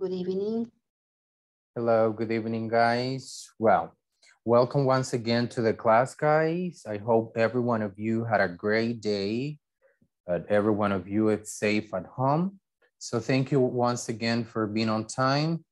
Good evening. Hello, good evening, guys. Well, welcome once again to the class, guys. I hope every one of you had a great day, that every one of you is safe at home. So thank you once again for being on time.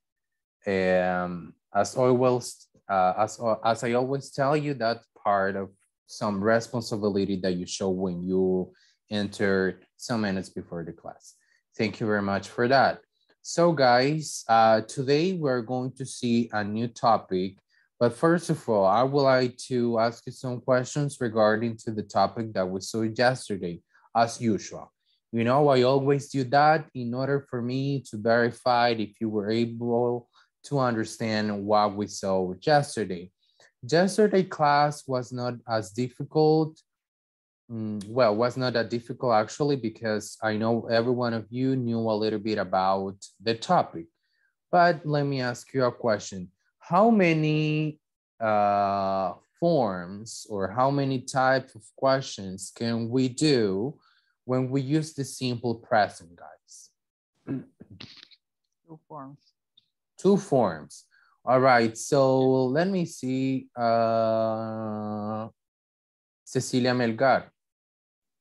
Um, as always, uh, as, as I always tell you, that's part of some responsibility that you show when you enter some minutes before the class. Thank you very much for that. So guys, uh, today we're going to see a new topic, but first of all, I would like to ask you some questions regarding to the topic that we saw yesterday, as usual. You know, I always do that in order for me to verify if you were able to understand what we saw yesterday. Yesterday class was not as difficult well, was not that difficult actually because I know every one of you knew a little bit about the topic. But let me ask you a question. How many uh, forms or how many type of questions can we do when we use the simple present, guys? Two forms. Two forms. All right, so let me see. Uh, Cecilia Melgar.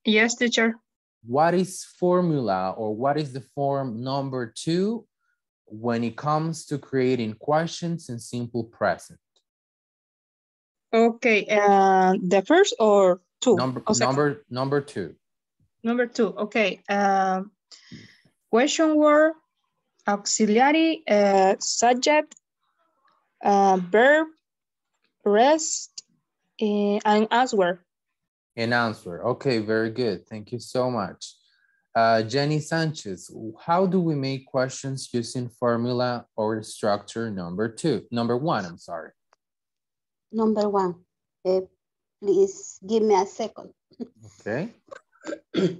Yes, teacher. What is formula or what is the form number two when it comes to creating questions in simple present? Okay, uh, the first or two? Number, or number, number two. Number two, okay. Um, question word, auxiliary, uh, subject, uh, verb, rest, uh, and answer. An answer. Okay, very good. Thank you so much. Uh, Jenny Sanchez, how do we make questions using formula or structure number two? Number one, I'm sorry. Number one. Uh, please give me a second. Okay.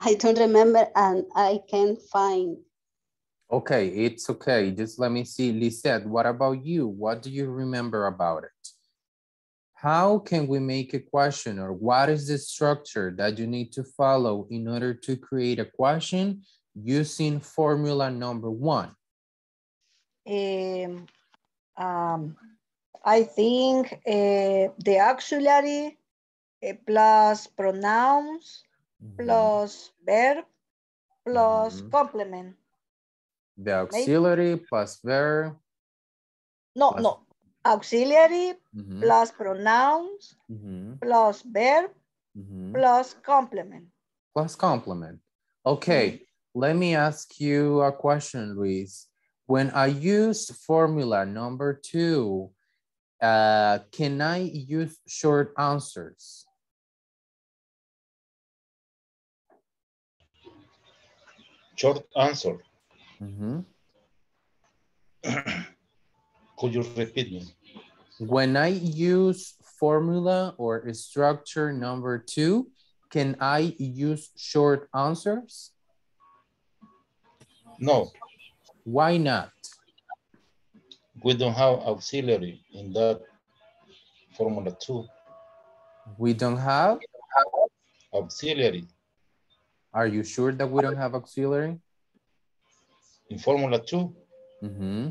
I don't remember and I can't find. Okay, it's okay. Just let me see. Lisette, what about you? What do you remember about it? How can we make a question or what is the structure that you need to follow in order to create a question using formula number one? Um, um, I think uh, the auxiliary uh, plus pronouns plus verb plus complement. The auxiliary plus verb. No, Plus- no. Auxiliary Mhm, plus pronouns mhm, plus verb mhm. plus complement. Plus complement. Okay, let me ask you a question, Luis. When I use formula number two, uh, can I use short answers? Short answer. Mhm. Could you repeat me? When I use formula or structure number two, can I use short answers? No, Why not? we don't have auxiliary in that formula two. We don't have? Auxiliary Are you sure that we don't have auxiliary? in formula two, Mm-hmm.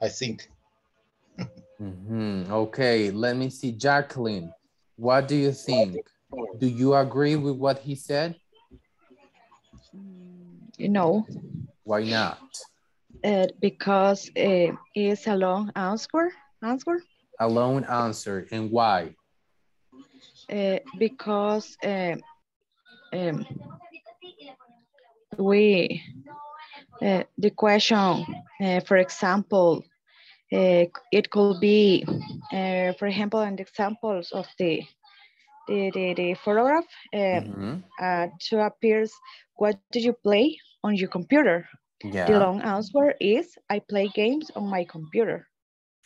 I think. Mm-hmm. Okay, let me see. Jacqueline, what do you think? Do you agree with what he said? You know, Why not? uh, because uh, it's a long answer. Answer A long answer and why? uh, because uh, um, we uh, the question, uh, for example, uh, it could be, uh, for example, an examples of the the the, the photograph Mhm. uh, to appears. What do you play on your computer? The long answer is I play games on my computer.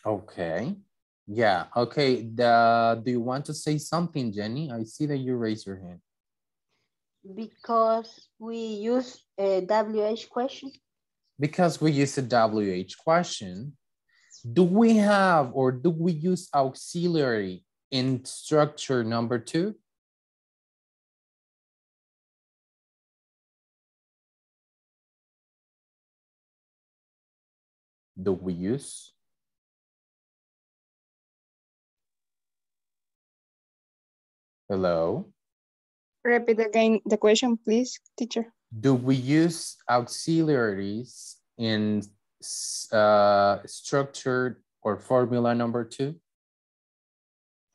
okay. Yeah, okay. The, do you want to say something, Jenny? I see that you raise your hand. Because we use a WH question. because we use a WH question, do we have or do we use auxiliary in structure number two? Do we use? Hello? Repeat again the question, please, teacher. Do we use auxiliaries in uh, structure or formula number two?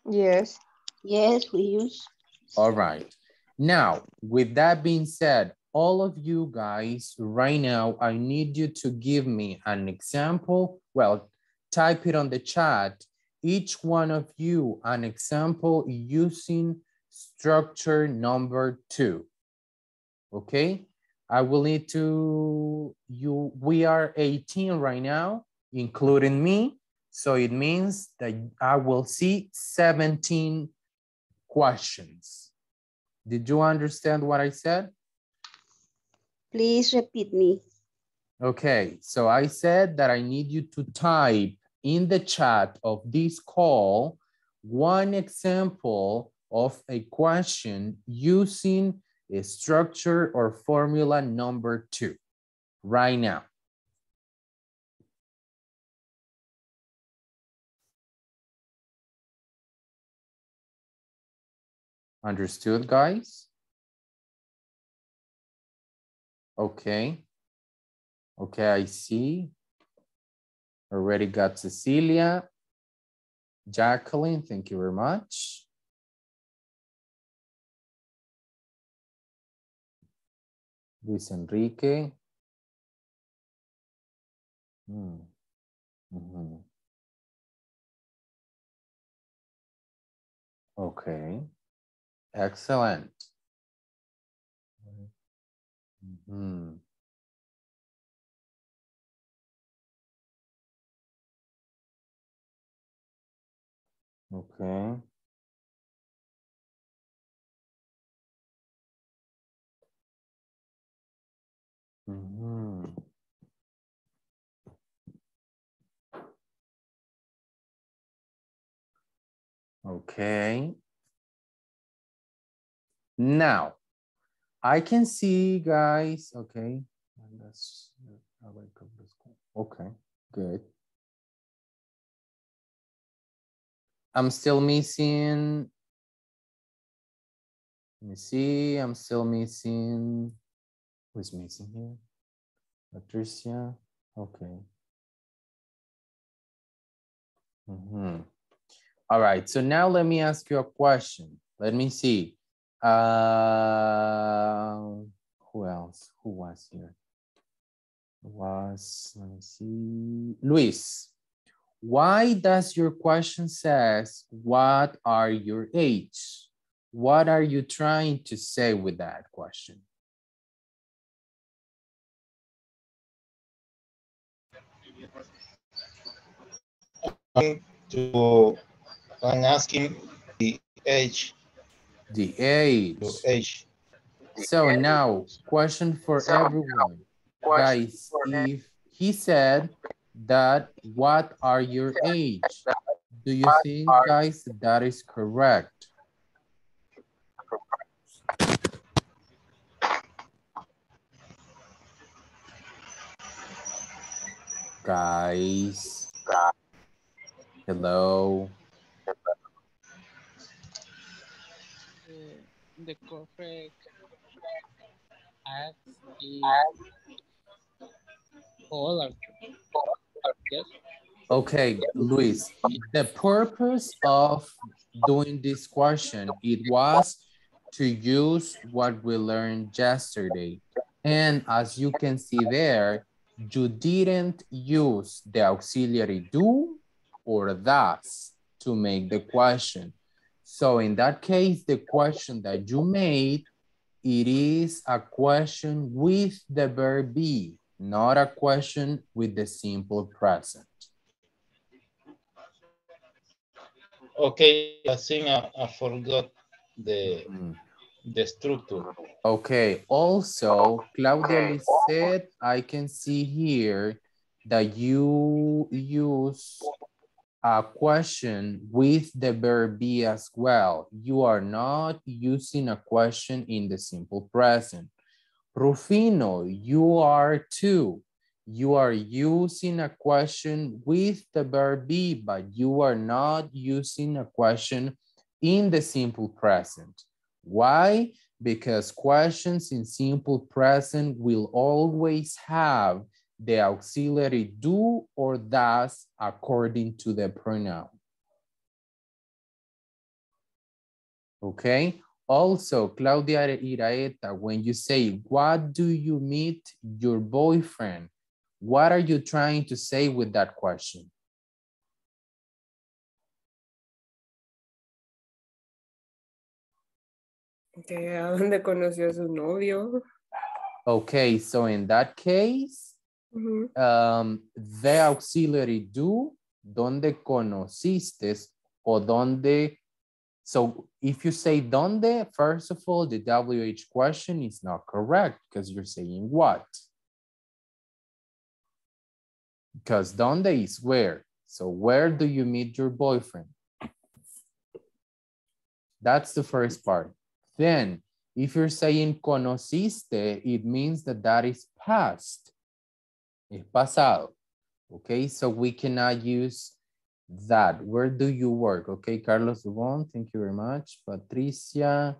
Yes. Yes, we use. All right. Now, with that being said, all of you guys, right now, I need you to give me an example. Well, type it on the chat. Each one of you an example using structure number two. Okay, I will need to, you, we are 18 right now, including me. So it means that I will see 17 questions. Did you understand what I said? Please repeat me. Okay, so I said that I need you to type in the chat of this call one example of a question using a structure or formula number two right now. Understood, guys? Okay. Okay, I see. Already got Cecilia. Jacqueline, thank you very much. Luis Enrique. Hmm. Mhm. Okay. Excellent. Mhm. Okay. Mhm. Okay. Now, I can see guys, okay. And that's I of the school. Okay, good. I'm still missing. Let me see. I'm still missing. Who's missing here? Patricia. Okay. Mhm. All right. So now let me ask you a question. Let me see. Uh, who else? Who was here? Was, let me see. Luis, why does your question says, what are your age? What are you trying to say with that question? To, I'm asking the age, The age. your age. So now, question for everyone. Guys, if he said that, what are your age? Do you think, guys, that is correct? Guys. Hello. Mm, the correct act is all yes Okay, Luis, the purpose of doing this question, it was to use what we learned yesterday. And as you can see there, you didn't use the auxiliary do or does to make the question. So in that case, the question that you made, it is a question with the verb be, not a question with the simple present. Okay, I think I, I forgot the Mm. the structure. Okay, also, Claudia said, I can see here that you use a question with the verb be as well. You are not using a question in the simple present. Rufino, you are too. You are using a question with the verb be, but you are not using a question in the simple present. Why? Because questions in simple present will always have the auxiliary do or does according to the pronoun. Okay. Also, Claudia Iraeta, when you say, what do you meet your boyfriend? What are you trying to say with that question? Que a dónde conoció a su novio. Okay, so in that case, Ujú. um, the auxiliary do, donde conociste o donde. So if you say donde, first of all, the WH question is not correct because you're saying what? Because donde is where. So where do you meet your boyfriend? That's the first part. Then if you're saying conociste, it means that that is past. Es pasado. Okay, so we cannot use that. Where do you work? Okay, Carlos Dubon, thank you very much. Patricia.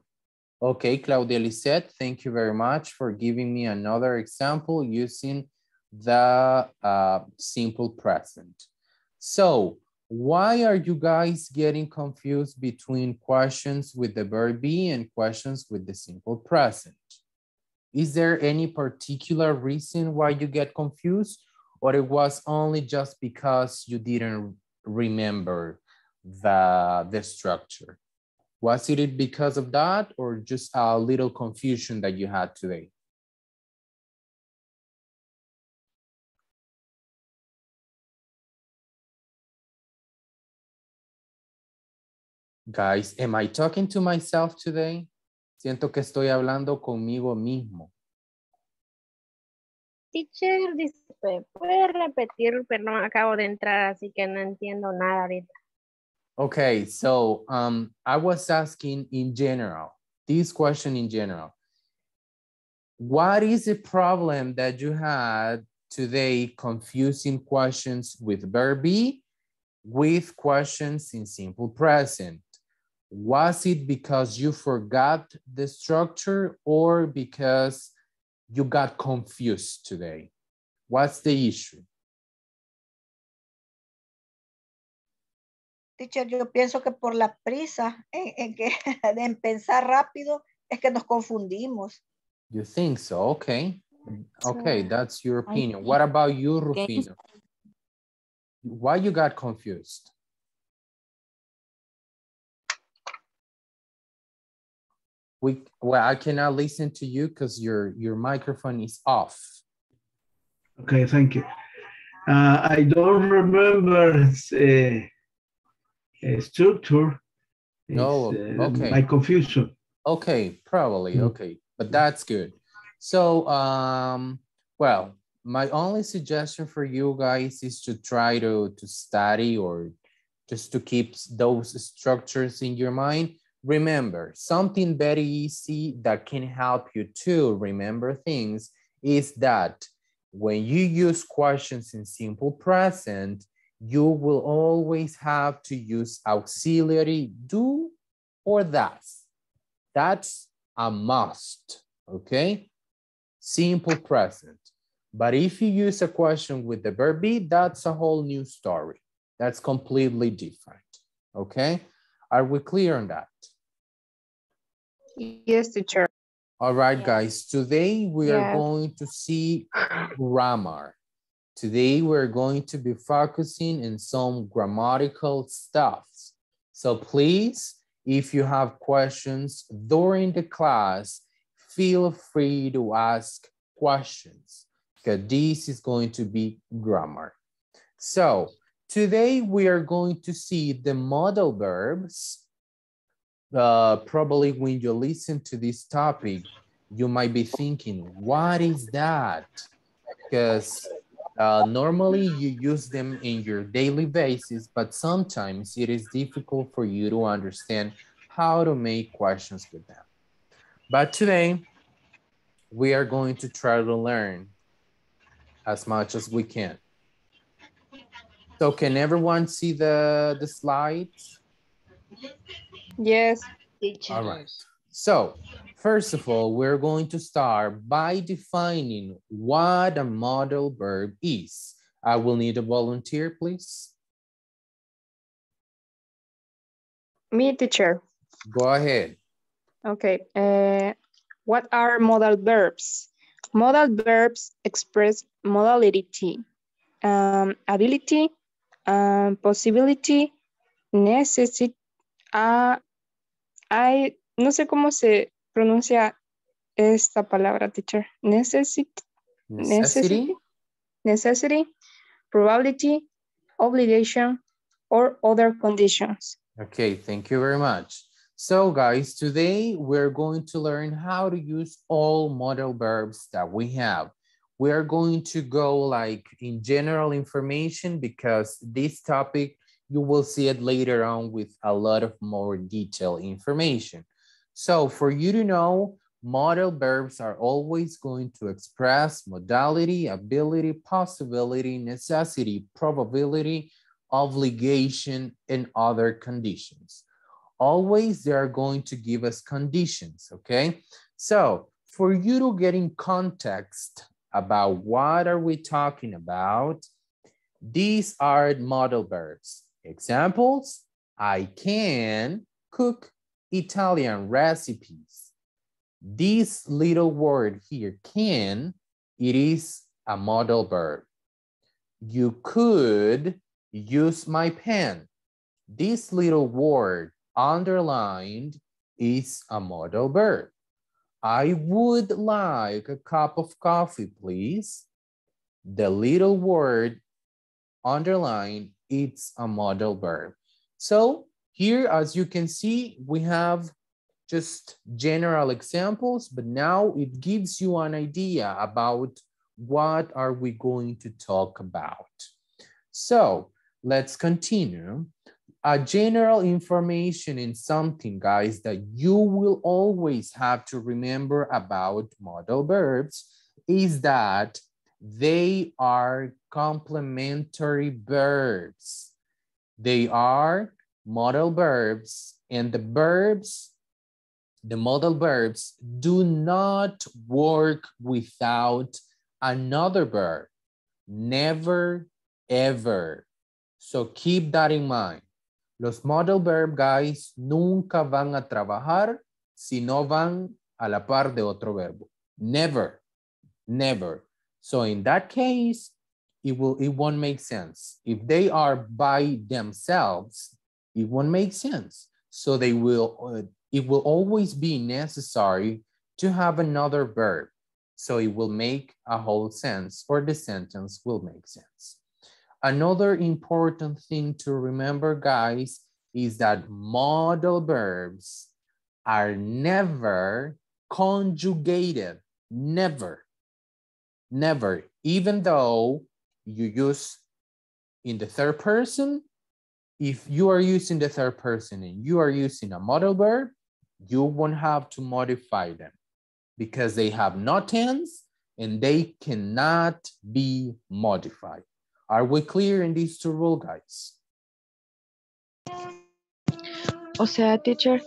Okay, Claudia Lisette, thank you very much for giving me another example using the uh, simple present. So why are you guys getting confused between questions with the verb be and questions with the simple present? Is there any particular reason why you get confused or it was only just because you didn't remember the, the structure? Was it because of that or just a little confusion that you had today? Guys, am I talking to myself today? Siento que estoy hablando conmigo mismo. Teacher, puede repetir, perdón, acabo de entrar, así que no entiendo nada ahorita. Okay, so um, I was asking in general, this question in general. What is the problem that you had today confusing questions with verb be with questions in simple present? Was it because you forgot the structure or because you got confused today? What's the issue? Teacher, yo pienso que por la prisa en, en que, en pensar rápido es que nos confundimos. You think so? Okay. Okay, So, that's your I opinion. What about you, Okay. Rufino? Why you got confused? We, well, I cannot listen to you because your, your microphone is off. Okay, thank you. Uh, I don't remember a, uh, structure. No, uh, okay. My confusion. Okay, probably, Mm. okay, but that's good. So, um, well, my only suggestion for you guys is to try to, to study or just to keep those structures in your mind. Remember, something very easy that can help you to remember things is that when you use questions in simple present, you will always have to use auxiliary do or does. That's a must, okay? Simple present. But if you use a question with the verb be, that's a whole new story. That's completely different, okay? Are we clear on that? Yes, teacher. All right, guys, today we are going to see grammar. Today we're going to be focusing in some grammatical stuffs. So please, if you have questions during the class, feel free to ask questions because this is going to be grammar. So today we are going to see the modal verbs, uh, probably when you listen to this topic, you might be thinking, what is that? Because uh, normally you use them in your daily basis, but sometimes it is difficult for you to understand how to make questions with them. But today, we are going to try to learn as much as we can. So can everyone see the, the slides? Yes. Teacher. All right. So first of all, we're going to start by defining what a modal verb is. I will need a volunteer, please. Me, teacher. Go ahead. Okay. Uh, what are modal verbs? Modal verbs express modality, um, ability, um, possibility, necessity. Uh, I no sé cómo se pronuncia esta palabra, teacher. Necessity, Necessity. necessity, probability, obligation, or other conditions. Okay, thank you very much. So guys, today we're going to learn how to use all modal verbs that we have. We are going to go like in general information because this topic, you will see it later on with a lot of more detailed information. So for you to know, modal verbs are always going to express modality, ability, possibility, necessity, probability, obligation, and other conditions. Always they are going to give us conditions, okay? So for you to get in context about what are we talking about, these are modal verbs. Examples, I can cook Italian recipes. This little word here, can, it is a modal verb. You could use my pen. This little word underlined is a modal verb. I would like a cup of coffee, please. The little word underlined, it's a modal verb. So here, as you can see, we have just general examples, but now it gives you an idea about what are we going to talk about. So let's continue. A general information in something, guys, that you will always have to remember about modal verbs is that they are complementary verbs. They are modal verbs and the verbs, the modal verbs do not work without another verb. Never, ever. So keep that in mind. Los modal verb guys nunca van a trabajar si no van a la par de otro verbo. Never, never. So in that case, it will it won't make sense. If they are by themselves, it won't make sense. So they will uh, it will always be necessary to have another verb. So it will make a whole sense or the sentence will make sense. Another important thing to remember, guys, is that modal verbs are never conjugated, never, never, even though you use in the third person, if you are using the third person and you are using a modal verb, you won't have to modify them because they have no tense and they cannot be modified. Are we clear in these two rules, guys? O sea, teacher,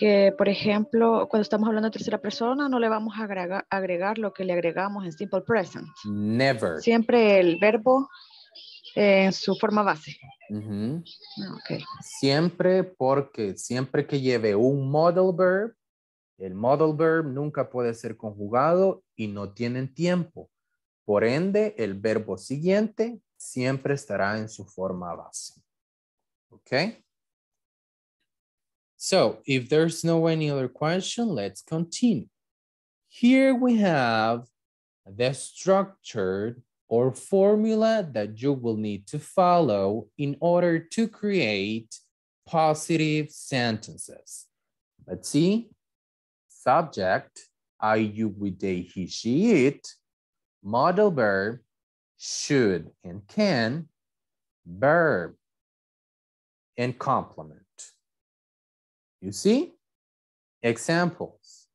que por ejemplo, cuando estamos hablando de tercera persona, no le vamos a agregar, agregar lo que le agregamos en simple present. Never. Siempre el verbo en su forma base. Ah, Ok. Siempre porque siempre que lleve un modal verb, el modal verb nunca puede ser conjugado y no tienen tiempo. Por ende, el verbo siguiente siempre estará en su forma base. Okay? So, if there's no any other question, let's continue. Here we have the structure or formula that you will need to follow in order to create positive sentences. Let's see. Subject, I, you, we, they, he, she, it. Model verb, should and can. Verb and complement. You see? Examples.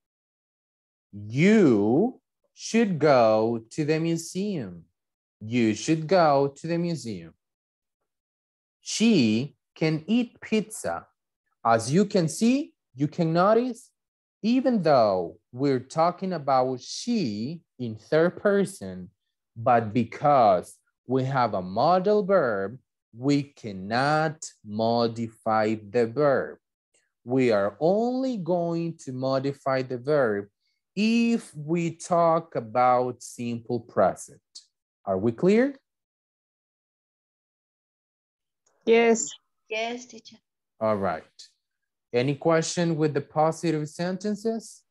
You should go to the museum. You should go to the museum. She can eat pizza. As you can see, you can notice, even though we're talking about she in third person, but because we have a modal verb, we cannot modify the verb. We are only going to modify the verb if we talk about simple present. Are we clear? Yes. Yes, teacher. All right. Any question with the positive sentences?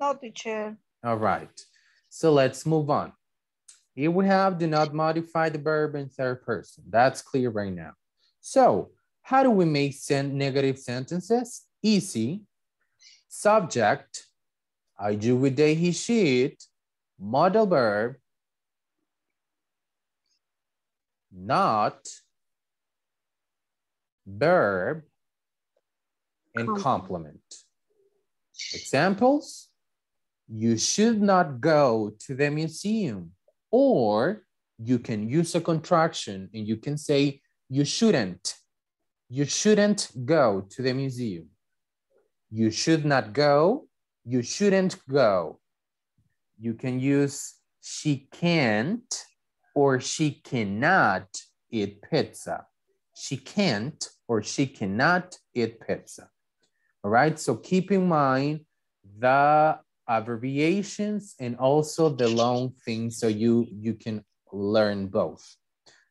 No, teacher. All right. So let's move on. Here we have do not modify the verb in third person. That's clear right now. So how do we make sen negative sentences? Easy. Subject, I do with they, he, she, it. Modal verb, not, verb, and complement. Examples, you should not go to the museum. Or you can use a contraction and you can say, you shouldn't. You shouldn't go to the museum. You should not go. You shouldn't go. You can use she can't or she cannot eat pizza. She can't or she cannot eat pizza. All right, so keep in mind the abbreviations and also the long things so you, you can learn both.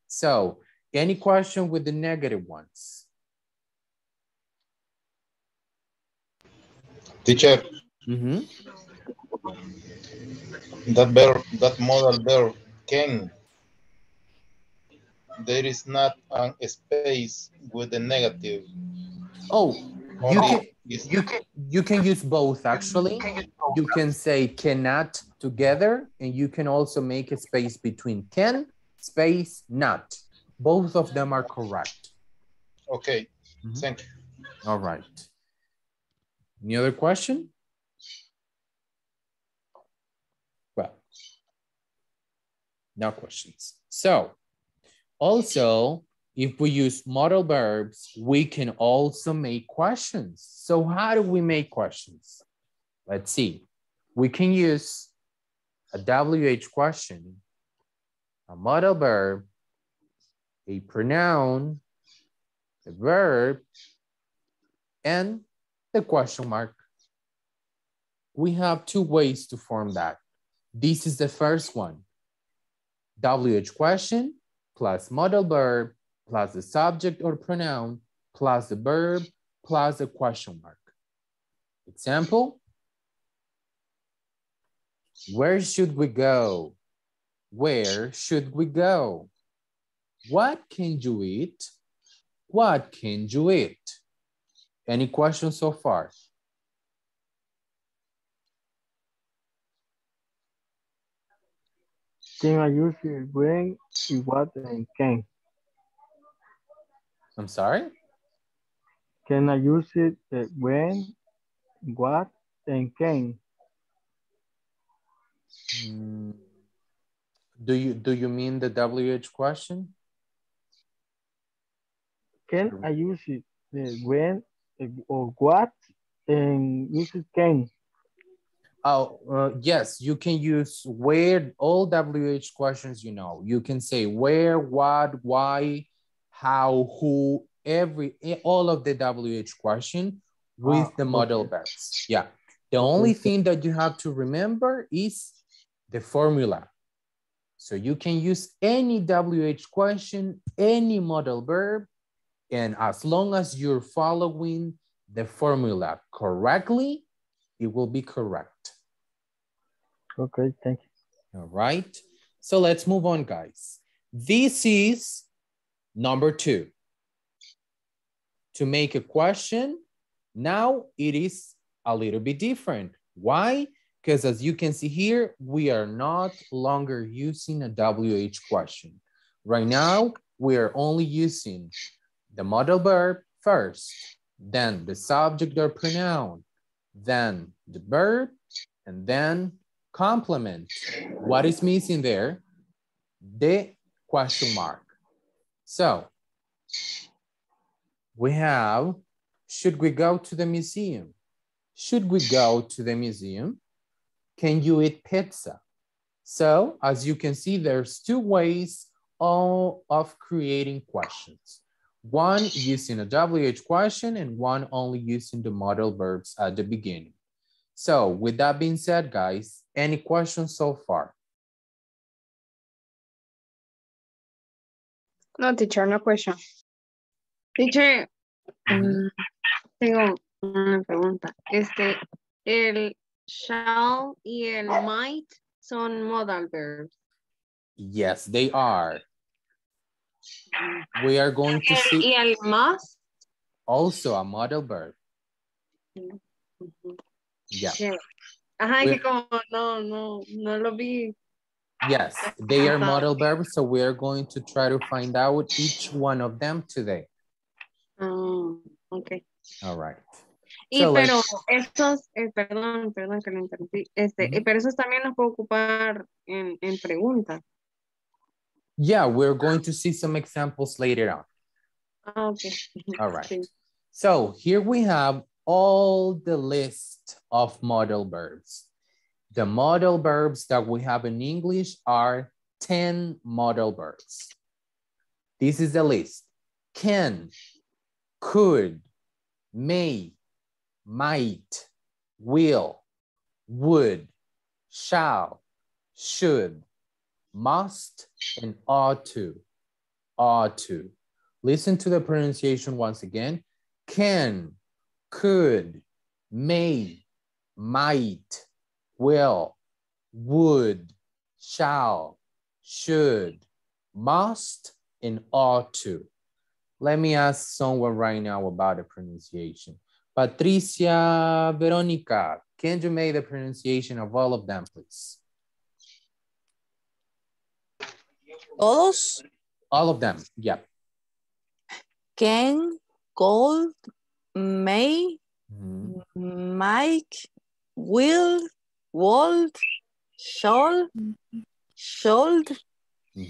So any question with the negative ones? Teacher, Mm-hmm. that verb, that modal verb can. There is not a space with the negative. Oh, you can, you can, you can use both actually. You can say cannot together and you can also make a space between can, space, not. Both of them are correct. Okay, Mhm. thank you. All right. Any other question? Well, no questions. So also, if we use modal verbs, we can also make questions. So how do we make questions? Let's see. We can use a WH question, a modal verb, a pronoun, the verb, and the question mark. We have two ways to form that. This is the first one. WH question plus modal verb plus the subject or pronoun plus the verb plus the question mark. Example, where should we go? Where should we go? What can you eat? What can you eat? Any questions so far? Can I use it when, what, and can? I'm sorry? Can I use it when, what, and can? Mm, Do you do you mean the WH question? Can I use it uh, when, uh, or what, and use it can? Oh, uh, yes, you can use where all WH questions you know. You can say where, what, why, how, who, every eh, all of the WH question with Ah, the model okay. verbs. Yeah. The only Okay. thing that you have to remember is the formula. So you can use any WH question, any model verb, and as long as you're following the formula correctly, it will be correct. Okay, thank you. All right. So let's move on, guys. This is number two. to make a question, now it is a little bit different. Why? Because as you can see here, we are not longer using a WH question. Right now, we are only using the modal verb first, then the subject or pronoun, then the verb, and then complement. What is missing there? The question mark. So we have, should we go to the museum? Should we go to the museum? Can you eat pizza? So as you can see, there's two ways all of creating questions. One using a WH question and one only using the modal verbs at the beginning. So with that being said, guys, any questions so far? No, teacher, no question. Teacher, mm, tengo una pregunta. Este, el shall y el might son modal verbs. Yes, they are. We are going to see y el must. also a modal verb. Yeah. Sí. Ajá, We- que como no, no, no lo vi. Yes, they are Ajá. modal verbs, so we are going to try to find out each one of them today. Ah, ok. All right. Y So, pero estos, eh, perdón, perdón que lo interrumpí, este, eh, pero esos también los puedo ocupar en, en preguntas. Yeah, we're going to see some examples later on. Ah, ok. All right. So here we have all the list of modal verbs. The modal verbs that we have in English are 10 modal verbs. This is the list. Can, could, may, might, will, would, shall, should, must, and ought to. Ought to. Listen to the pronunciation once again. Can, could, may, might, will, would, shall, should, must, and ought to. Let me ask someone right now about the pronunciation. Patricia, Veronica, can you make the pronunciation of all of them, please? Todos All of them, yeah. Ken, Gold, may, mm-hmm. Mike, will, would, shall, should,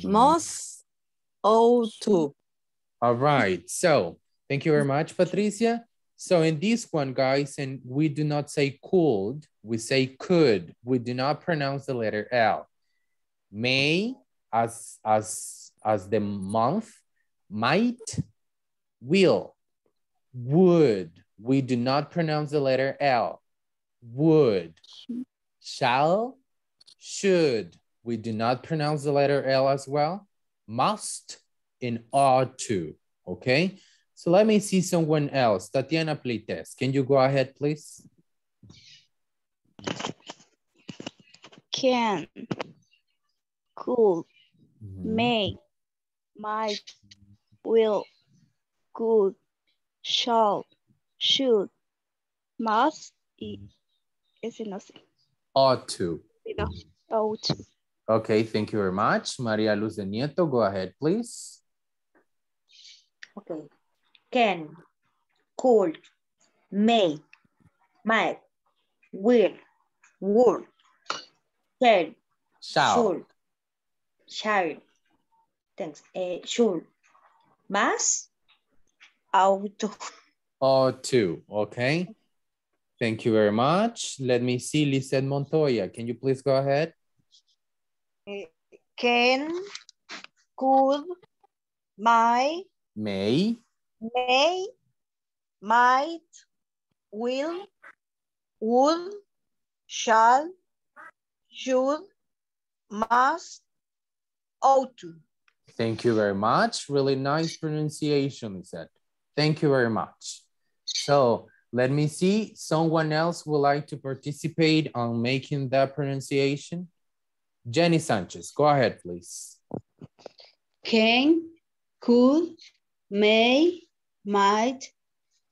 Moss, ought to. All right, so thank you very much, Patricia. So in this one, guys, and we do not say could, we say could. We do not pronounce the letter L. May as, as, as the month, might, will, would. We do not pronounce the letter L. Would, shall, should. We do not pronounce the letter L as well. Must and ought to, okay? So let me see someone else. Tatiana Plites, can you go ahead, please? Can, could, may, might, will, could, shall, should, must, y ese no sé. Ought to. No, mm-hmm. ought. Okay, thank you very much. Maria Luz de Nieto, go ahead, please. Okay. Can, could, may, might, will, would, shall, Shall. should, shall, thanks, eh, sure. must, ought to. Ought to, okay? Thank you very much. Let me see Lizeth Montoya. Can you please go ahead? Can, could, might, May, may, might, will, would, shall, should, must, ought. Thank you very much. Really nice pronunciation, Lizette. Thank you very much. So let me see, someone else would like to participate on making that pronunciation? Jenny Sanchez, go ahead, please. Can, could, may, might,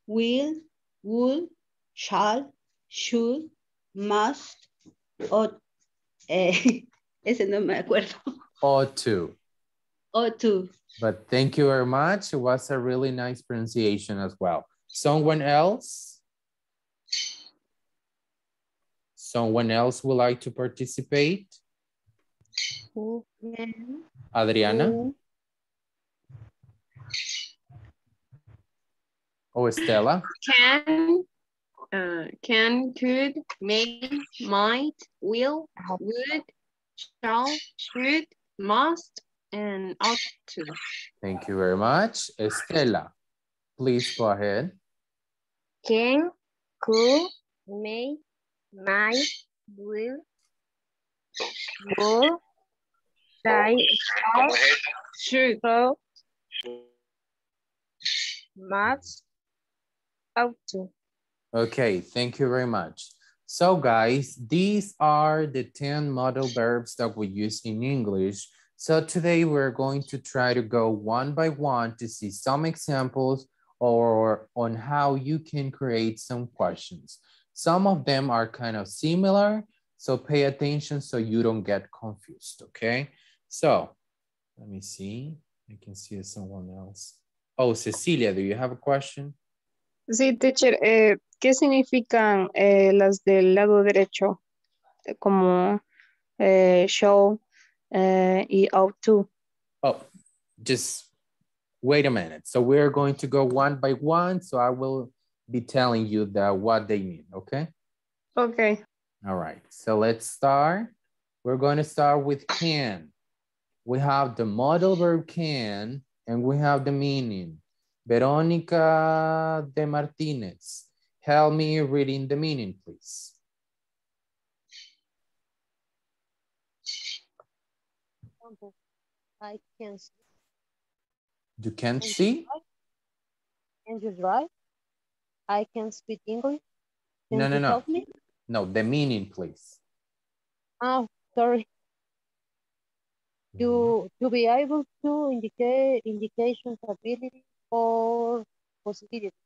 will, would, shall, should, must, ought. Eh, ese no me acuerdo. Ought to. Ought to. But thank you very much. It was a really nice pronunciation as well. Someone else? Someone else would like to participate? Adriana? Oh, Estela? Can, uh, can, could, may, might, will, would, shall, should, must, and ought to. Thank you very much. Estela, please go ahead. Can, could, may, might, will, would, shall, should, so, must, ought to. Okay, thank you very much. So guys, these are the 10 modal verbs that we use in English. So today we're going to try to go one by one to see some examples or on how you can create some questions. Some of them are kind of similar, so pay attention so you don't get confused, okay? So let me see. I can see someone else. Oh, Cecilia, do you have a question? Sí, teacher, eh, ¿qué significan eh, las del lado derecho? Como eh, show eh, y ought to. Oh, just wait a minute. So we're going to go one by one. So I will be telling you the, what they mean, okay? Okay. All right, so let's start. We're going to start with can. We have the modal verb can and we have the meaning. Veronica de Martinez, help me reading the meaning, please. I can see. You can't see? Can you drive? I can speak English. Can No, no, no. help me? No, the meaning, please. Oh, sorry. To mm-hmm. to be able to indicate indications ability or possibility.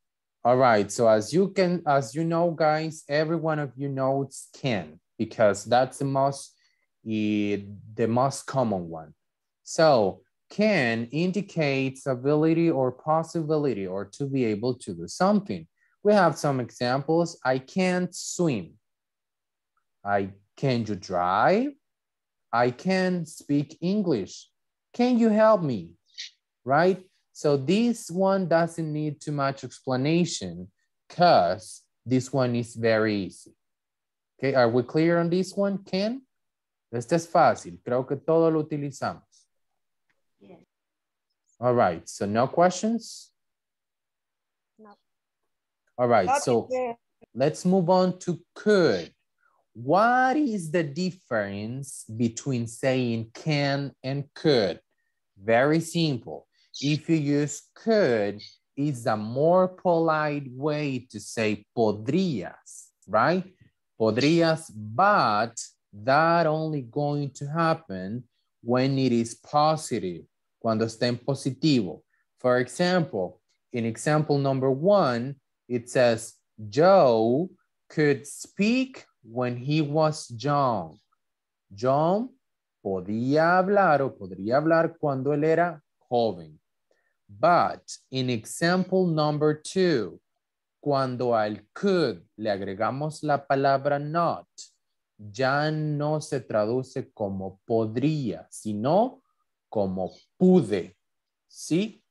All right, so as you can, as you know, guys, every one of you knows can, because that's the most, the most common one. So can indicates ability or possibility or to be able to do something. We have some examples. I can't swim. I can you drive? I can speak English. Can you help me? Right? So this one doesn't need too much explanation because this one is very easy. Okay, are we clear on this one, Ken? Este es fácil, creo que todo lo utilizamos. Yes. All right, so no questions? No. All right, so let's move on to could. What is the difference between saying can and could? Very simple. If you use could, it's a more polite way to say podrías, right? Podrías, but that only going to happen when it is positive, cuando está en positivo. For example, in example number one, it says, Joe could speak when he was young. John podía hablar o podría hablar cuando él era joven. But in example number two, cuando al could le agregamos la palabra not, ya no se traduce como podría, sino como pude. ¿Sí?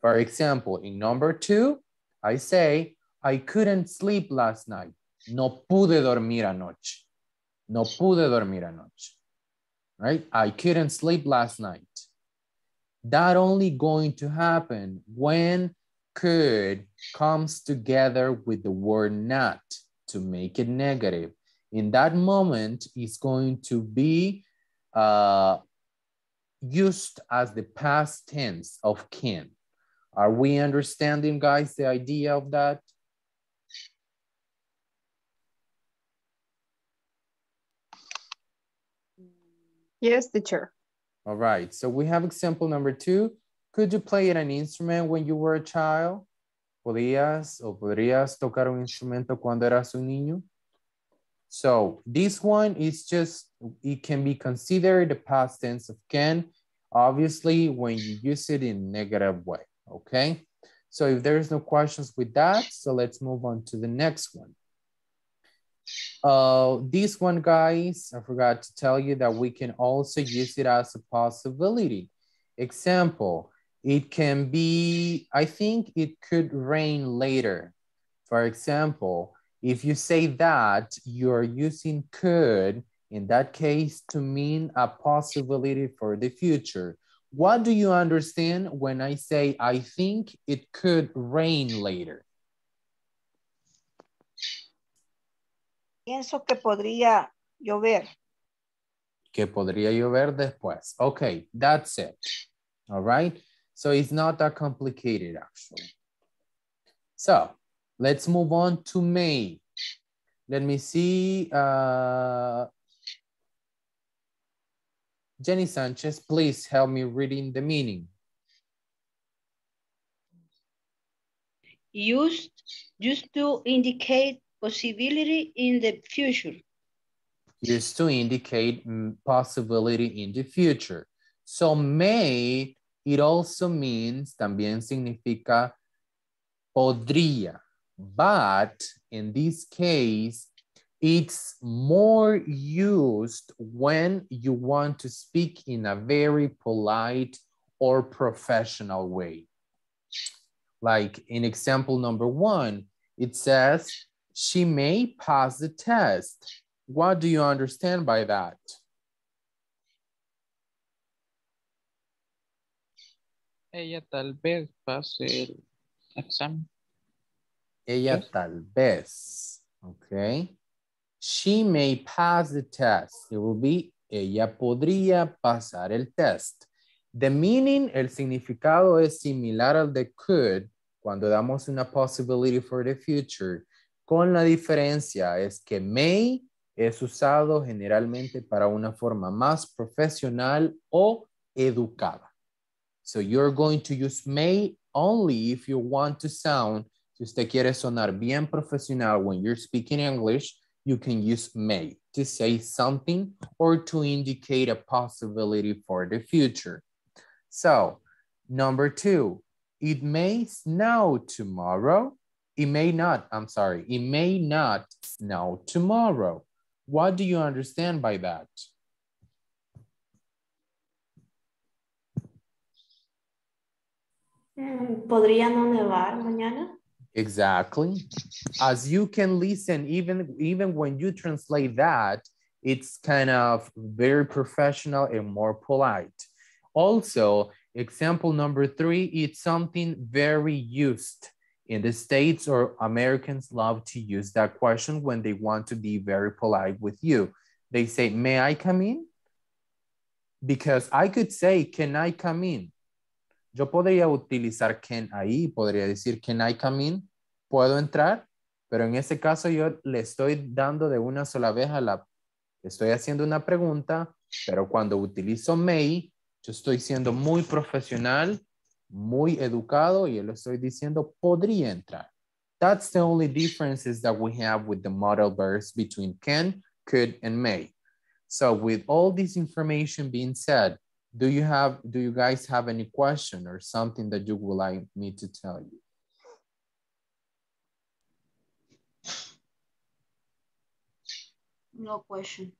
For example, in number two, I say, I couldn't sleep last night. No pude dormir anoche. No pude dormir anoche. Right? I couldn't sleep last night. That only going to happen when could comes together with the word not to make it negative. In that moment, it's going to be uh, used as the past tense of can. Are we understanding, guys, the idea of that? Yes, teacher. All right, so we have example number two. Could you play an instrument when you were a child? ¿Podías o podrías tocar un instrumento cuando eras un niño? So this one is just, it can be considered the past tense of can, obviously when you use it in negative way, okay? So if there's no questions with that, so let's move on to the next one. Uh, this one, guys, I forgot to tell you that we can also use it as a possibility. Example, it can be, I think it could rain later. For example, if you say that, you're using could in that case to mean a possibility for the future. What do you understand when I say, I think it could rain later? Pienso que podría llover. Que podría llover después. Okay, that's it. All right. So it's not that complicated actually. So let's move on to May. Let me see. Uh, Jenny Sanchez, please help me reading the meaning. Used, used to indicate possibility in the future. Used to indicate possibility in the future. So may, it also means, también significa podría. But in this case, it's more used when you want to speak in a very polite or professional way. Like in example number one, it says, she may pass the test. What do you understand by that? Ella tal vez pase el examen. Ella tal vez, okay? She may pass the test. It will be, ella podría pasar el test. The meaning, el significado es similar al de could cuando damos una possibility for the future, con la diferencia es que may es usado generalmente para una forma más profesional o educada. So you're going to use may only if you want to sound, si usted quiere sonar bien profesional when you're speaking English, you can use may to say something or to indicate a possibility for the future. So number two, it may snow tomorrow. It may not, I'm sorry, it may not snow tomorrow. What do you understand by that? Mm, ¿Podría no nevar mañana? Exactly. As you can listen, even, even when you translate that, it's kind of very professional and more polite. Also, example number three, it's something very used in the States or Americans love to use that question when they want to be very polite with you. They say, may I come in? Because I could say, can I come in? Yo podría utilizar can ahí, podría decir, can I come in? ¿Puedo entrar? Pero en ese caso yo le estoy dando de una sola vez a la, estoy haciendo una pregunta, pero cuando utilizo may, yo estoy siendo muy profesional, muy educado y le estoy diciendo podría entrar. That's the only differences that we have with the model verbs between can, could, and may. So with all this information being said, do you have, do you guys have any question or something that you would like me to tell you? No question.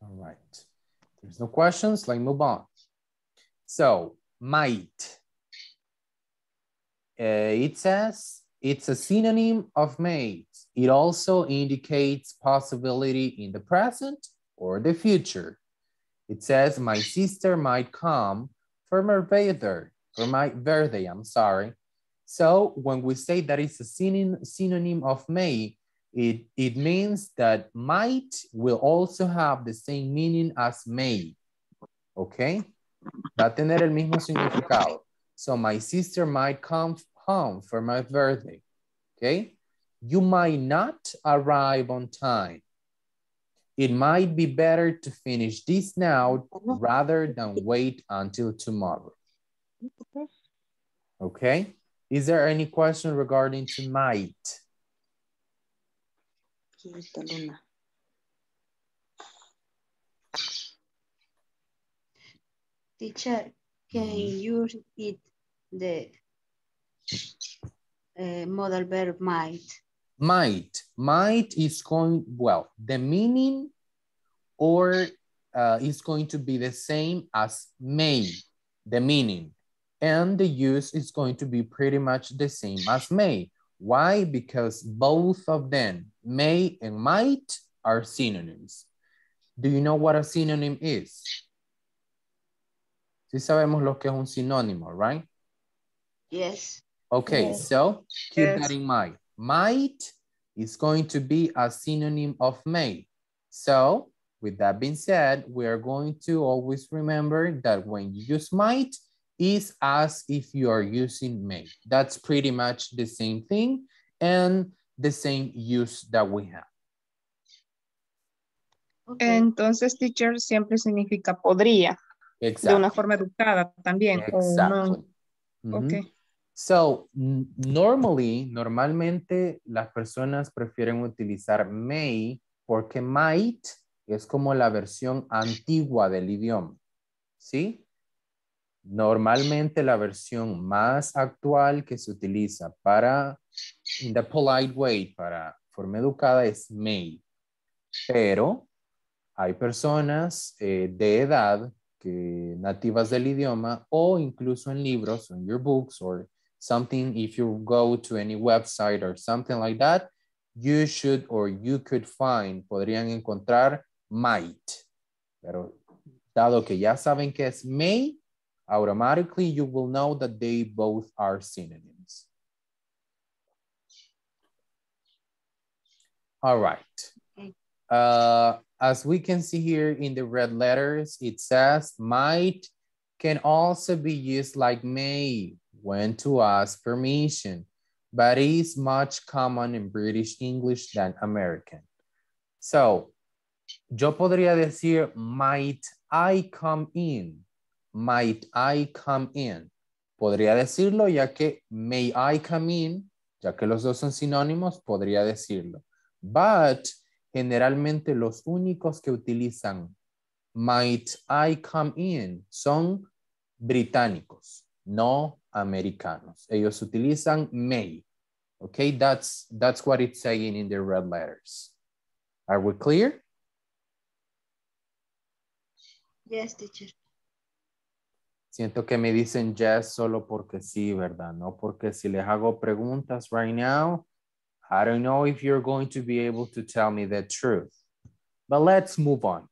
All right. There's no questions, like move on. So might. Uh, it says it's a synonym of may. It also indicates possibility in the present or the future. It says my sister might come for my birthday, for my birthday, I'm sorry. So when we say that it's a synonym, synonym of may, it, it means that might will also have the same meaning as may, okay? Va a tener el mismo significado. So my sister might come home for my birthday, okay? You might not arrive on time. It might be better to finish this now uh-huh. rather than wait until tomorrow. Okay? Is there any question regarding to might? Teacher, can mm-hmm. you repeat the uh, modal verb might? Might. Might is going, well, the meaning or uh, is going to be the same as may, the meaning. And the use is going to be pretty much the same as may. Why? Because both of them, may and might, are synonyms. Do you know what a synonym is? Sí sabemos lo que es un sinónimo, right? Yes. Okay, Yes. so keep Yes. that in mind. Might is going to be a synonym of may. So with that being said, we are going to always remember that when you use might is as if you are using may. That's pretty much the same thing and the same use that we have. Entonces, teacher siempre significa podría. De una forma educada también. o Exactly. no. Mhm. Ok. So, normally, normalmente las personas prefieren utilizar may porque might es como la versión antigua del idioma, ¿sí? Normalmente la versión más actual que se utiliza para, in the polite way, para forma educada es may. Pero hay personas eh, de edad que nativas del idioma o incluso en libros, in your books or something, if you go to any website or something like that, you should or you could find, podrían encontrar might. Pero dado que ya saben que es may, automatically you will know that they both are synonyms. All right. Uh, as we can see here in the red letters, it says might can also be used like may when to ask permission, but is much common in British English than American. So, yo podría decir, might I come in? Might I come in? Podría decirlo ya que may I come in, ya que los dos son sinónimos, podría decirlo. But generalmente los únicos que utilizan might I come in son británicos, no americanos. Ellos utilizan may. Okay, that's, that's what it's saying in the red letters. Are we clear? Yes, teacher. Siento que me dicen yes solo porque sí, ¿verdad? No porque si les hago preguntas right now, I don't know if you're going to be able to tell me the truth. But let's move on.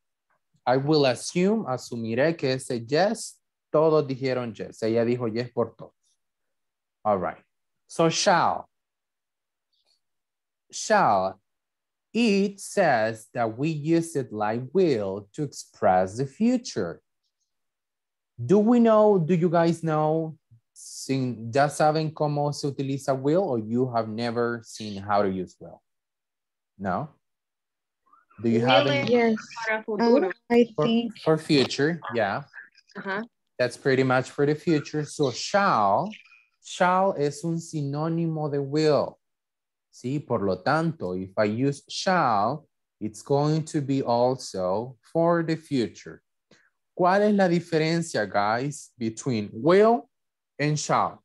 I will assume, asumiré que ese yes, todos dijeron yes. Ella dijo yes por todos. All right. So shall. Shall. It says that we use it like will to express the future. Do we know, do you guys know, sin, ya saben cómo se utiliza will or you have never seen how to use will? No? Do you have any? es para futuro. For, for future, yeah. Ajá. That's pretty much for the future. So shall, shall es un sinónimo de will. Sí, por lo tanto, if I use shall, it's going to be also for the future. ¿Cuál es la diferencia, guys, between will and shall?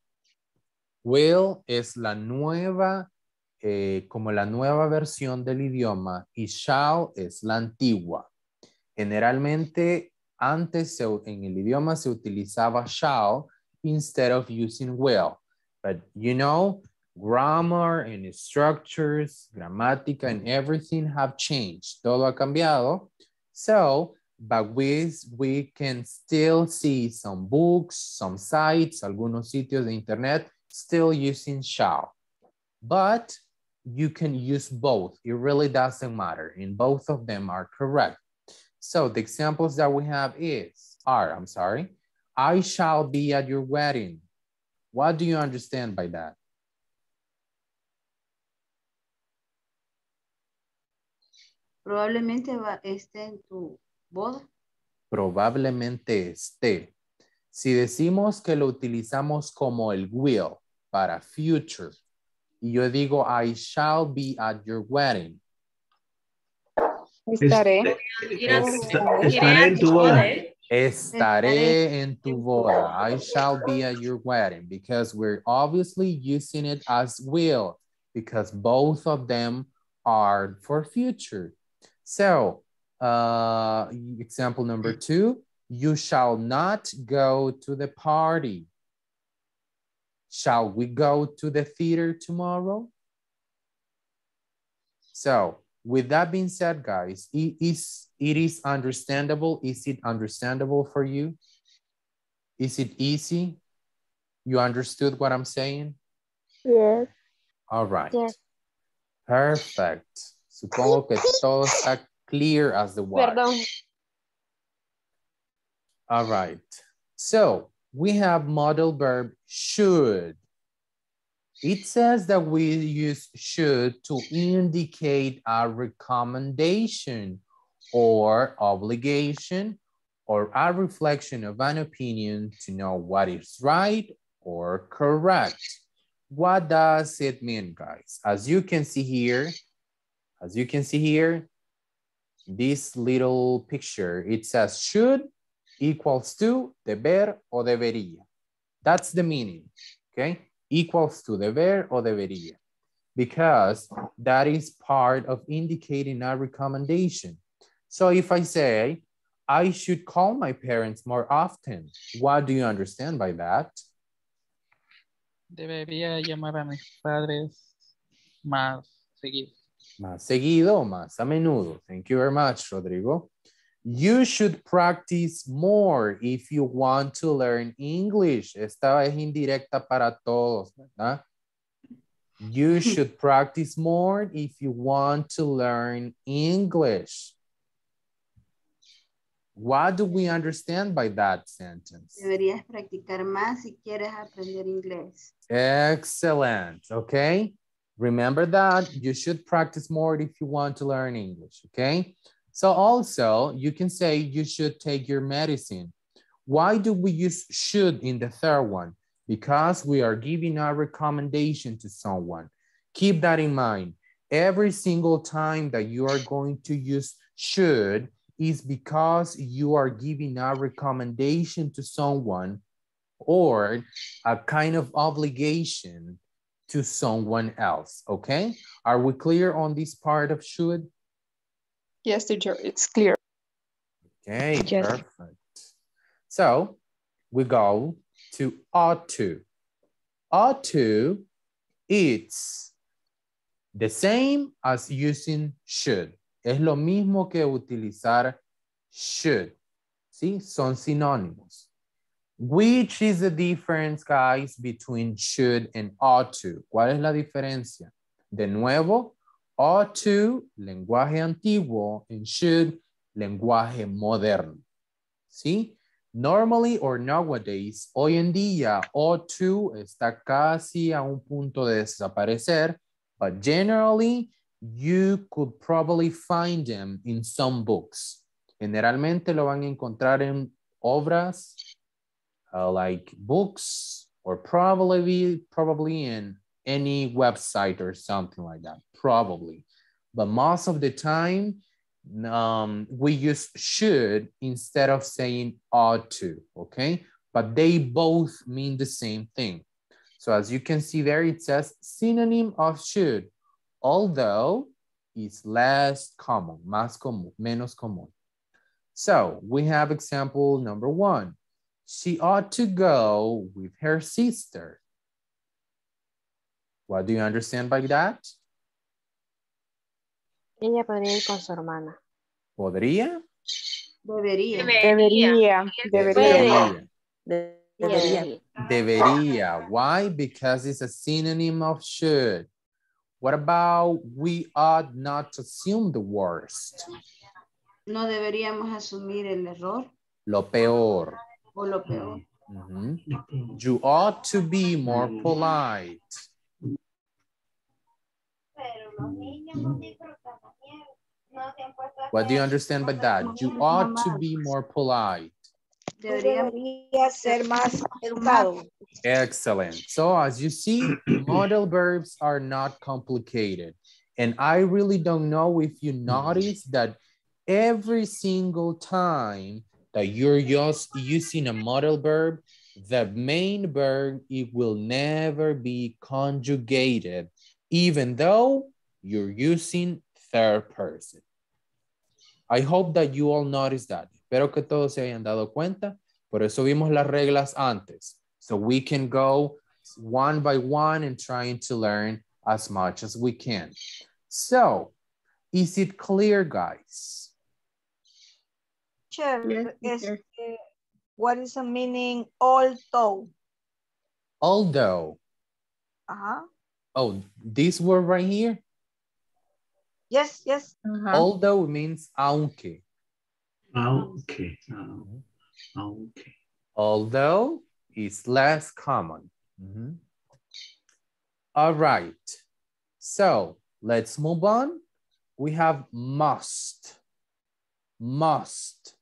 Will es la nueva, eh, como la nueva versión del idioma y shall es la antigua. Generalmente, antes se- en el idioma se utilizaba shall instead of using will. But you know, grammar and structures, gramática and everything have changed. Todo ha cambiado. So, but we, we can still see some books, some sites, algunos sitios de internet still using shall. But you can use both. It really doesn't matter. And both of them are correct. So the examples that we have is, are, I'm sorry, I shall be at your wedding. What do you understand by that? Probablemente va, esté en tu boda. Probablemente esté. Si decimos que lo utilizamos como el will para future. Y yo digo, I shall be at your wedding. Estaré. Esta- estaré en tu boda. Estaré en tu boda. I shall be at your wedding because we're obviously using it as will because both of them are for future. So, uh, example number two, you shall not go to the party. Shall we go to the theater tomorrow? So with that being said, guys, it is, it is understandable. Is it understandable for you? Is it easy? You understood what I'm saying? Yes. All right. Yes. Perfect. Supongo que todo está clear as the water. Perdón. All right. So we have modal verb should. It says that we use should to indicate a recommendation or obligation or a reflection of an opinion to know what is right or correct. What does it mean, guys? As you can see here, as you can see here, this little picture, it says should equals to deber o debería. That's the meaning, okay? Equals to deber o debería. Because that is part of indicating a recommendation. So if I say, I should call my parents more often, what do you understand by that? Debería llamar a mis padres más seguido. Más seguido, más a menudo. Thank you very much, Rodrigo. You should practice more if you want to learn English. Esta es indirecta para todos, ¿verdad? You should practice more if you want to learn English. What do we understand by that sentence? Deberías practicar más si quieres aprender inglés. Excellent, okay? Remember that you should practice more if you want to learn English, okay? So also you can say you should take your medicine. Why do we use should in the third one? Because we are giving a recommendation to someone. Keep that in mind. Every single time that you are going to use should is because you are giving a recommendation to someone or a kind of obligation to someone else, okay? Are we clear on this part of should? Yes, teacher, it's clear. Okay, Yes. perfect. So we go to ought to. R2, it's the same as using should. Es lo mismo que utilizar should. ¿Sí? Son sinónimos. Which is the difference, guys, between should and ought to? ¿Cuál es la diferencia? De nuevo, ought to, lenguaje antiguo, and should, lenguaje moderno. ¿Sí? Normally or nowadays, hoy en día, ought to está casi a un punto de desaparecer, but generally, you could probably find them in some books. Generalmente lo van a encontrar en obras uh, like books or probably probably in any website or something like that probably. But most of the time um, we use should instead of saying ought to okay? But they both mean the same thing. So as you can see there it says synonym of should although it's less common más común menos común. So we have example number one. She ought to go with her sister. What do you understand by that? Ella podría ir con su hermana. ¿Podría? Debería. Debería, debería. Debería. Debería. Why? Because it's a synonym of should. What about we ought not to assume the worst? No deberíamos asumir el error Lo peor. o lo peor. Mhm. You ought to be more polite. Mm-hmm. What do you understand by that? You ought to be more polite. Debería ser más educado. Excellent. So as you see, model verbs are not complicated. And I really don't know if you notice that every single time that you're just using a model verb, the main verb, it will never be conjugated, even though you're using third person. I hope that you all noticed that. Espero que todos se hayan dado cuenta. Por eso vimos las reglas antes. So we can go one by one and trying to learn as much as we can. So, is it clear, guys? Teacher, este, what is the meaning although? Although, Uh-huh. oh, this word right here, Yes, yes. Uh-huh. although means aunque. Aunque, au- aunque. Although is less common. Mhm. All right. So let's move on. We have must. Must.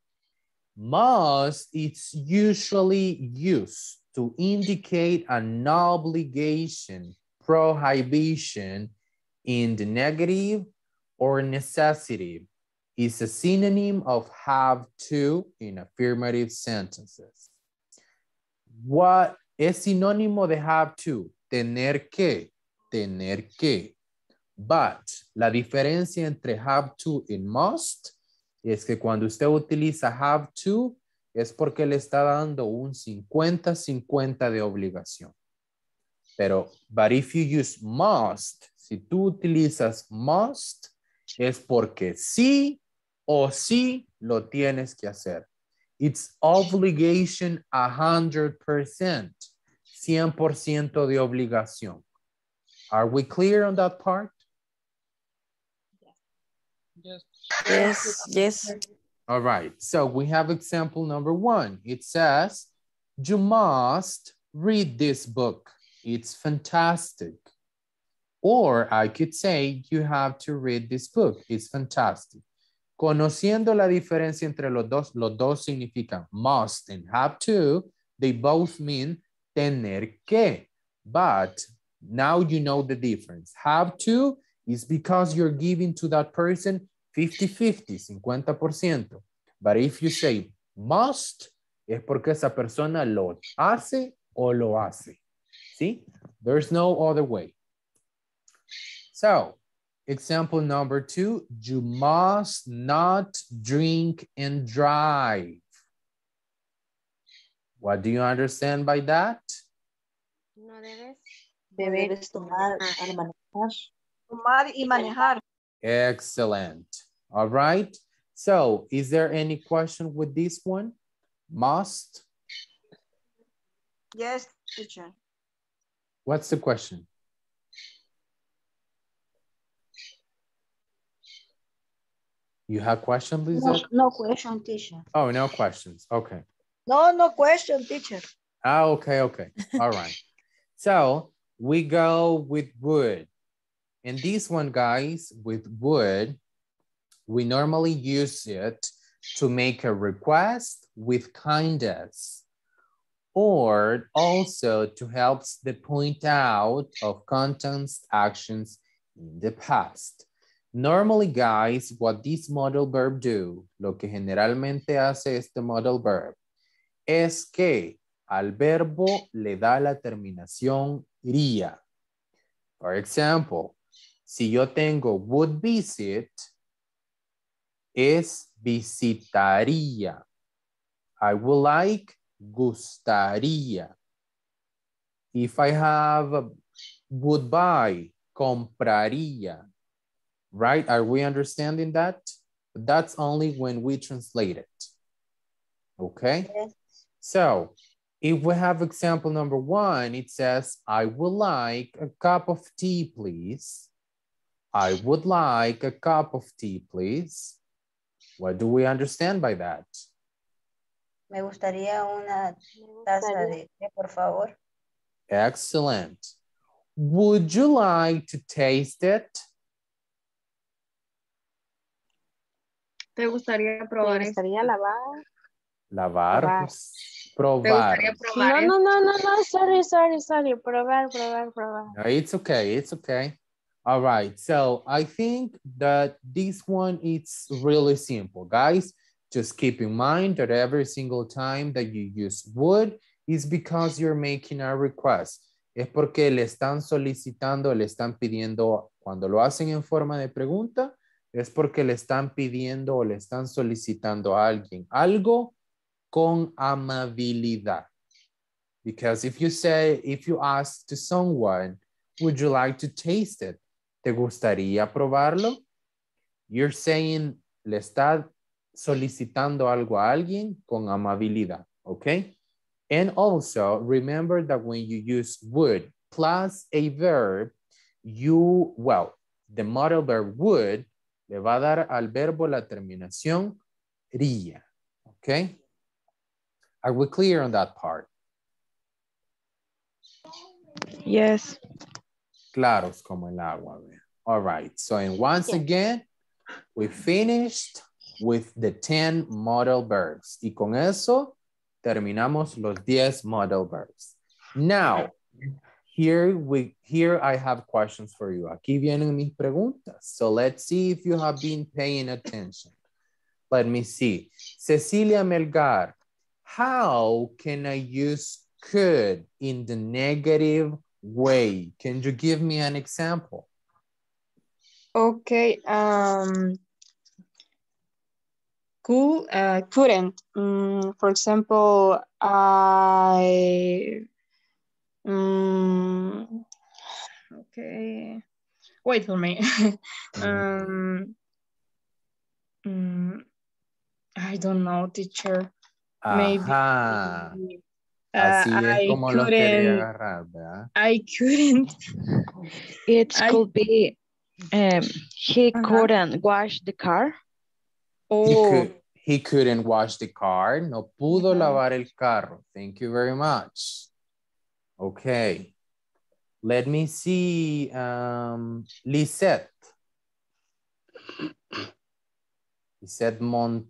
Must, it's usually used to indicate an obligation, prohibition in the negative or necessity. Is a synonym of have to in affirmative sentences. What es sinónimo de have to? Tener que, tener que. But la diferencia entre have to y must es que cuando usted utiliza have to es porque le está dando un 50-50 de obligación. Pero, but if you use must, si tú utilizas must, es porque sí o sí lo tienes que hacer. It's obligation 100%, 100% de obligación. Are we clear on that part? Yes, yes. All right, so we have example number one. It says, you must read this book. It's fantastic. Or I could say, you have to read this book. It's fantastic. Conociendo la diferencia entre los dos, los dos significan must and have to, they both mean tener que. But now you know the difference. Have to is because you're giving to that person 50-50, 50%. But if you say must, es porque esa persona lo hace o lo hace. See? There's no other way. So, example number two, you must not drink and drive. What do you understand by that? No debes. Debes tomar al manejar. Tomar y manejar. Excellent. All right. So, is there any question with this one? Must? Yes, teacher. What's the question? You have question, Lisa? No, no question, teacher. Oh, no questions. Okay. No, no question, teacher. Ah, okay, okay. All right. So we go with would. And this one, guys, with would, we normally use it to make a request with kindness or also to help the point out of contents actions in the past. Normally, guys, what this model verb do, lo que generalmente hace este model verb, es que al verbo le da la terminación iría. For example, si yo tengo would visit, es visitaría. I would like, gustaría. If I have would buy, compraría. Right? Are we understanding that? That's only when we translate it. Okay? So, if we have example number one, it says, I would like a cup of tea, please. I would like a cup of tea, please. What do we understand by that? Me gustaría una taza de té, por favor. Excellent. Would you like to taste it? ¿Te gustaría probar ¿Te eso? gustaría lavar? Lavar. Lavar. pues, Probar. gustaría No, no, no, no, no, sorry, sorry, sorry. Probar, probar, probar. No, It's okay, it's okay. All right, so I think that this one is really simple, guys. Just keep in mind that every single time that you use would is because you're making a request. Es porque le están solicitando, le están pidiendo, cuando lo hacen en forma de pregunta, es porque le están pidiendo o le están solicitando a alguien algo con amabilidad. Because if you say, if you ask to someone, would you like to taste it? ¿Te gustaría probarlo? You're saying, le está solicitando algo a alguien con amabilidad, okay? And also remember that when you use would plus a verb, you, well, the model verb would le va a dar al verbo la terminación ría, okay? Are we clear on that part? Yes. Claros como el agua. All right, so and once again, we finished with the 10 model verbs. Y con eso terminamos los 10 model verbs. Now, here, we, here I have questions for you. Aquí vienen mis preguntas. So let's see if you have been paying attention. Let me see. Cecilia Melgar, how can I use could in the negative way? Can you give me an example? Okay. Um, could, uh, couldn't. Mm, for example, I. Mm, okay. Wait for me. um, mm, I don't know, teacher. Maybe. Ajá. uh, Así es I como los quería couldn't- agarrar, ¿verdad? I couldn't. It I- could be um, he couldn't wash the car. He, Oh, could, he couldn't wash the car. No pudo lavar el carro. Thank you very much. Okay. Let me see. Um, Lisette. Lisette Mont.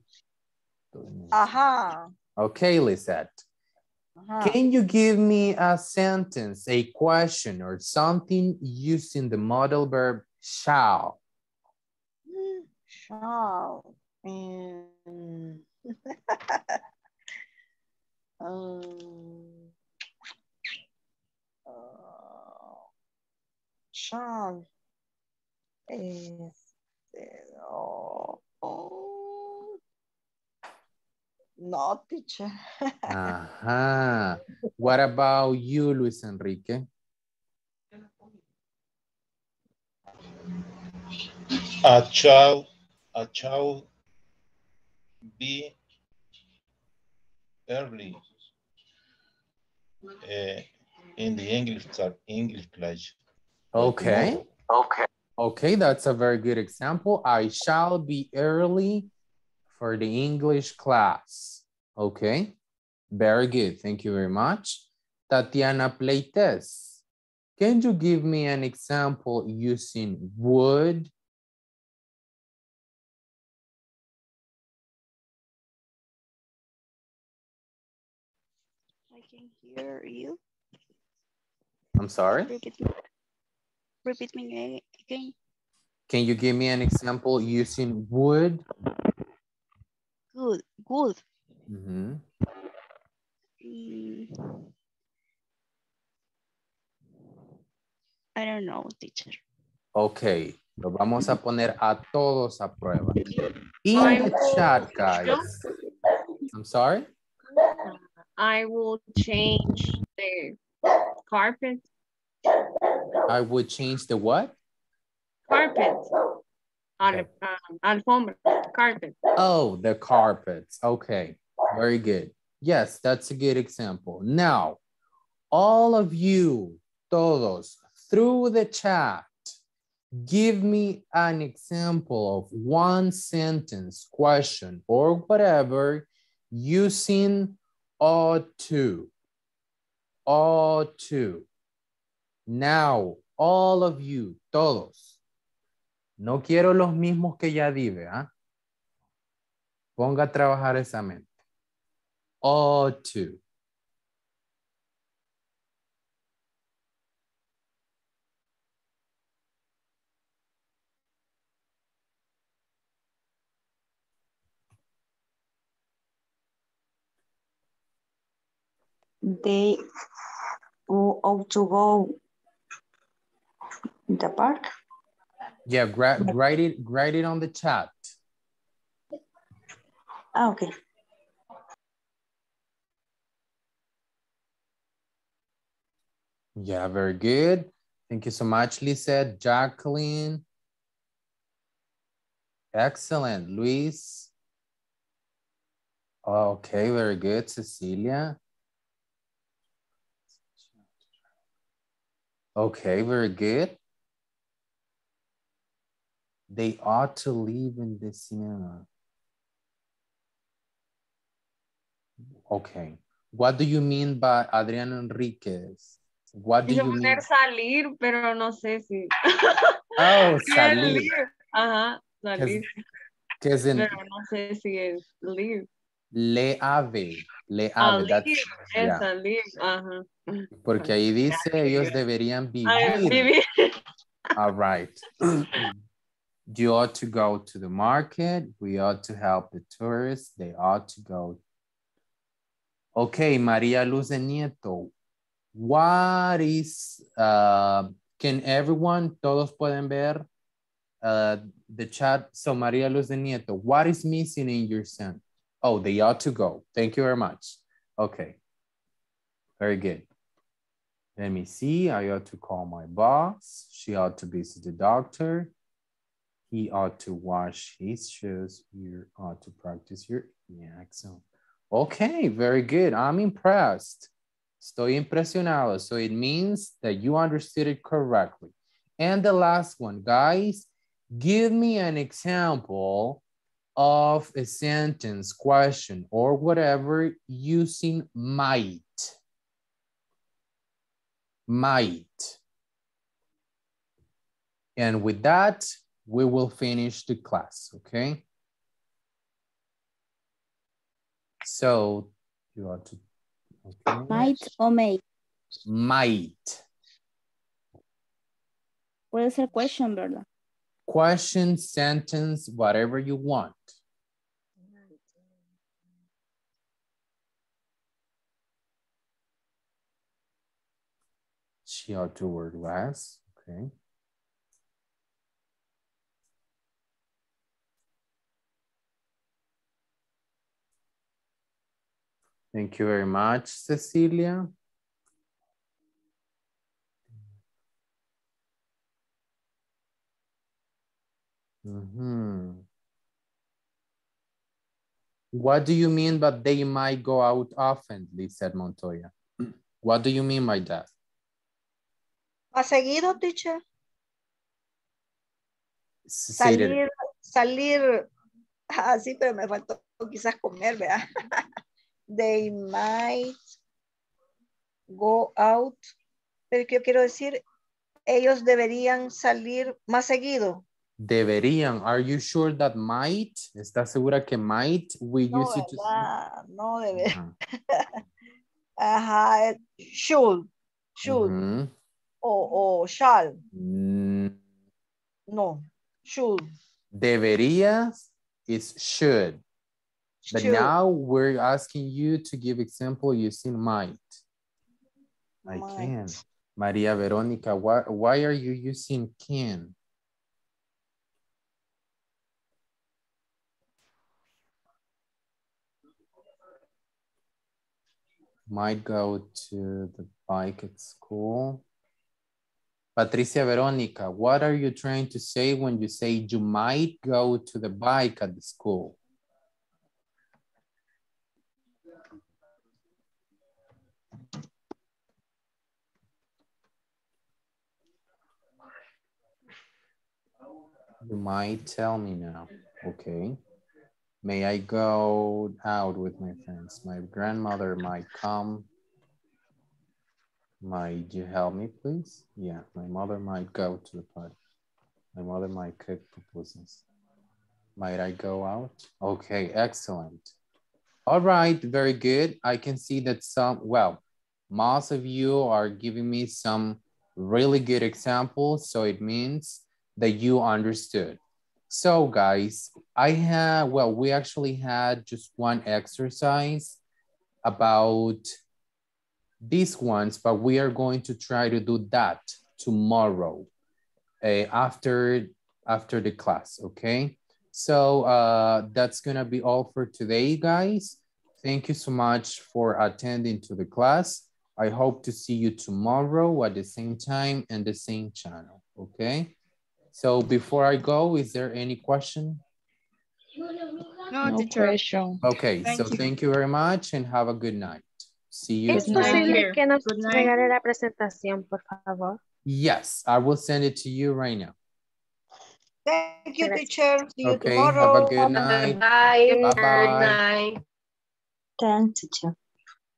Ajá. Okay, Lisette. ajá. Can you give me a sentence, a question, or something using the modal verb shall? Shall. Mm. um, uh, shall. Este, oh, oh. No, teacher. Ajá. What about you, Luis Enrique? A child, a child be early uh, in the English cla- English class. Okay. Okay. Okay, that's a very good example. I shall be early for the English class. Okay. Very good. Thank you very much. Tatiana Pleites. Can you give me an example using would? I can hear you. I'm sorry. Repeat me. Repeat me again. Can you give me an example using would? Good, good. Mhm. Mm. I don't know, teacher. Ok, lo vamos a poner a todos a prueba. In the chat, guys. I'm sorry? I will change the carpet, I would change the what? carpet. Al, um, alfombra, carpet. Oh, the carpets. Okay, very good. Yes, that's a good example. Now, all of you, todos, through the chat, give me an example of one sentence, question, or whatever using ought to. Ought to. Now, all of you, todos. No quiero los mismos que ya di, ¿ah? Ponga a trabajar esa mente. Ought to. They ought to go in the park. Yeah, write it, write it on the chat. Ah, okay. Yeah, very good. Thank you so much, Lisa. Jacqueline. Excellent. Luis. Okay, very good. Cecilia. Okay, very good. They ought to live in the cinema. Okay. What do you mean by Adrián Enriquez? What do Yo you mean? salir, pero no sé si. Oh, ¿Qué es salir. Ajá, salir. que es en Pero no sé si es live. le ave. Le. Porque ahí dice ellos deberían vivir. All right. You ought to go to the market. We ought to help the tourists. They ought to go. Okay, Maria Luz de Nieto. What is, uh, can everyone, todos pueden ver uh, the chat? So Maria Luz de Nieto, what is missing in your sentence? Oh, they ought to go. Thank you very much. Okay. Very good. Let me see. I ought to call my boss. She ought to visit the doctor. He ought to wash his shoes. You ought to practice your yeah, excellent. Okay, very good. I'm impressed. Estoy impresionado. So it means that you understood it correctly. And the last one, guys, give me an example of a sentence, question, or whatever using might might. And with that, we will finish the class, okay? So you ought to, okay. Might o may. Might. Puede ser question, ¿verdad? Question, sentence, whatever you want. She ought to wear glass, okay. Thank you very much, Cecilia. Mhm. What do you mean by they might go out often, said Montoya? What do you mean by that? ¿Más seguido, teacher? Salir, salir, ah, sí, pero me faltó quizás comer, ¿verdad? They might go out, pero yo quiero decir, ellos deberían salir más seguido. Deberían. Are you sure that might? ¿Estás segura que might? We No, use it to. No debe. Ajá. Ajá, should, should, Ujú. o, o shall, Mm, no, should. Deberías is should. But Should. now we're asking you to give example using might. I Might. can. Maria Veronica, why, why are you using can? Might go to the bike at school. Patricia Veronica, what are you trying to say when you say you might go to the bike at the school? You might tell me now. Okay. May I go out with my friends? My grandmother might come. Might you help me, please? Yeah, my mother might go to the party. My mother might cook pupusas. Might I go out? Okay, excellent. All right, very good. I can see that some, well, most of you are giving me some really good examples. So it means that you understood. So guys, I have, well, we actually had just one exercise about these ones, but we are going to try to do that tomorrow uh, after, after the class, okay? So uh, that's gonna be all for today, guys. Thank you so much for attending to the class. I hope to see you tomorrow at the same time and the same channel, okay? So before I go, is there any question? No, No teacher. question. Okay, Thank so you. thank you very much and have a good night. See you. ¿Es tomorrow. posible que nos Good night. regale la presentación, por favor? Yes, I will send it to you right now. Thank you, Gracias. teacher. See you Okay, tomorrow. have a good night. Bye. Bye-bye. Thank teacher.